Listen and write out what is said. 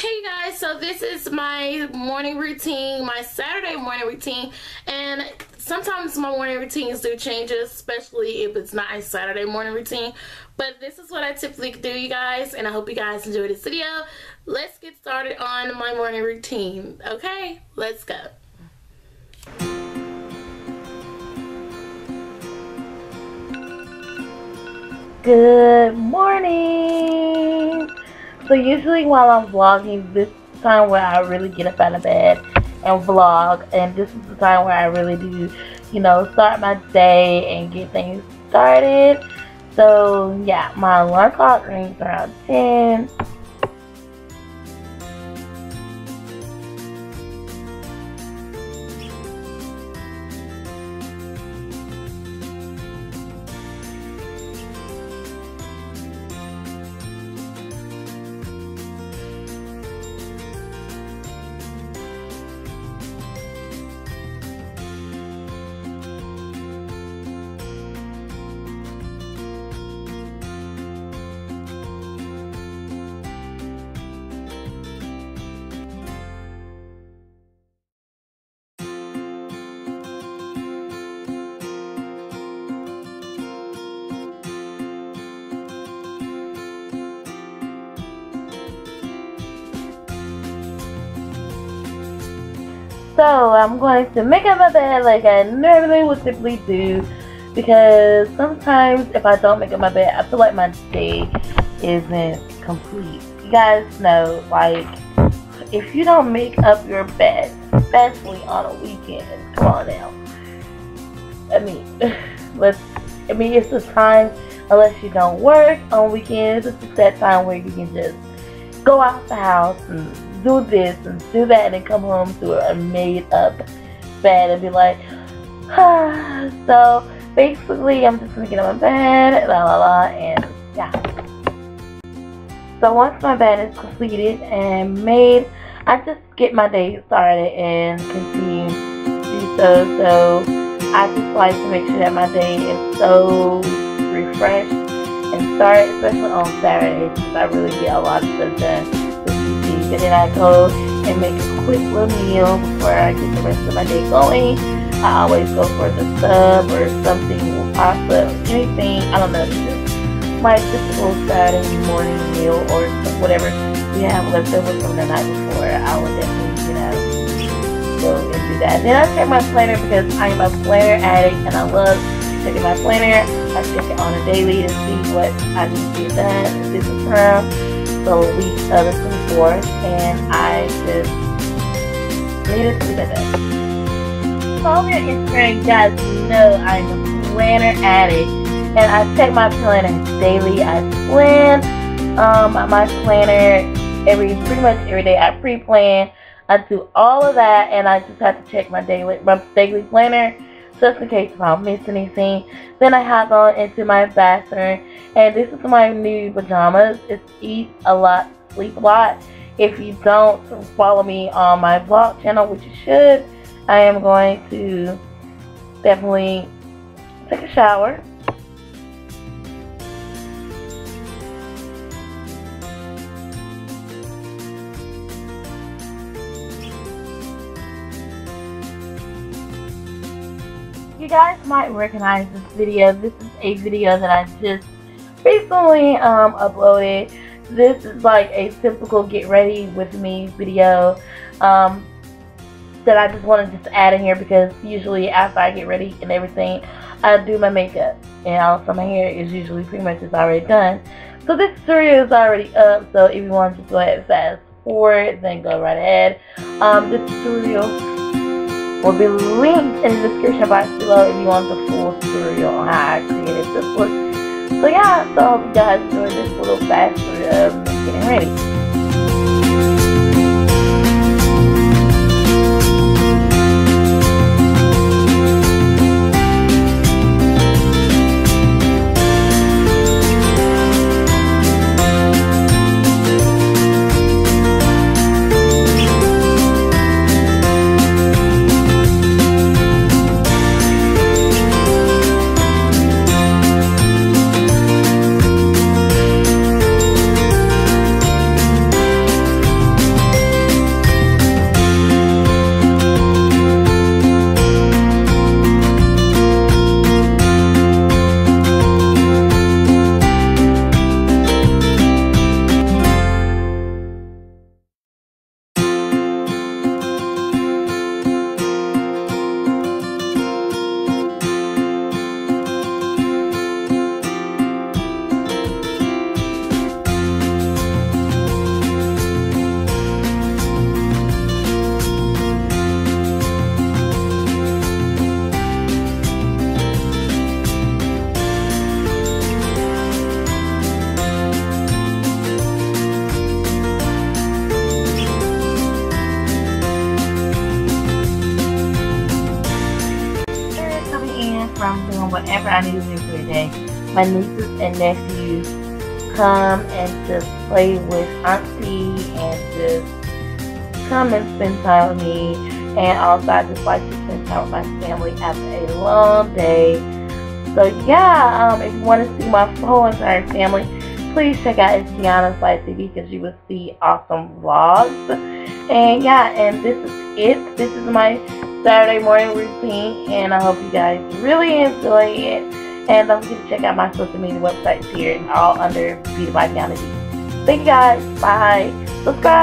Hey guys, so this is my morning routine, my Saturday morning routine, and sometimes my morning routines do change, especially if it's not a Saturday morning routine. But this is what I typically do, you guys, and I hope you guys enjoy this video. Let's get started on my morning routine, okay? Let's go. Good morning! So usually while I'm vlogging, this time where I really get up out of bed and vlog, and this is the time where I really do, you know, start my day and get things started. So yeah, my alarm clock rings around 10. So I'm going to make up my bed like I normally would simply do because sometimes if I don't make up my bed, I feel like my day isn't complete. You guys know, like, if you don't make up your bed, especially on a weekend, come on now. I mean, let's, I mean, it's the time, unless you don't work on weekends, it's that time where you can just go out the house and do this and do that and come home to a made up bed and be like, ah. so basically I'm just gonna get on my bed, la la la, and yeah. So once my bed is completed and made, I just get my day started and continue to do so. So I just like to make sure that my day is so refreshed and start, especially on Saturdays, because I really get a lot of stuff done and then I go and make a quick little meal before I get the rest of my day going. I always go for the sub or something, pasta, anything. I don't know, just my typical Saturday morning meal or whatever we have left over from the night before. I will definitely, you know, go and do that. Then I check my planner because I am a planner addict and I love checking my planner. I check it on a daily to see what I need to get done this is from the week of the 24th, and I just needed to do that. Follow me on Instagram, you guys know I'm a planner addict, and I check my planner daily. I plan um, my planner every pretty much every day. I pre-plan. I do all of that, and I just have to check my daily my daily planner just in case if I miss anything. Then I hop on into my bathroom, and this is my new pajamas. It's Eat a Lot, Sleep a Lot. If you don't follow me on my vlog channel, which you should, I am going to definitely take a shower guys might recognize this video. This is a video that I just recently um, uploaded. This is like a typical get ready with me video um, that I just want to just add in here because usually after I get ready and everything, I do my makeup. And also my hair is usually pretty much is already done. So this tutorial is already up, so if you want to go ahead fast forward, then go right ahead. Um, this tutorial will be linked in the description box below if you want the full tutorial on how I created this look. So yeah, so I hope you guys enjoyed this little fast of getting ready. My nieces and nephews come and just play with Auntie and just come and spend time with me. And also, I just like to spend time with my family after a long day. So yeah, um, if you want to see my whole entire family, please check out Dionna's Life TV because you will see awesome vlogs. And yeah, and this is it. This is my Saturday morning routine, and I hope you guys really enjoy it. And don't forget to check out my social media websites here, and all under Beauty by Dionna Thank you guys. Bye. Subscribe.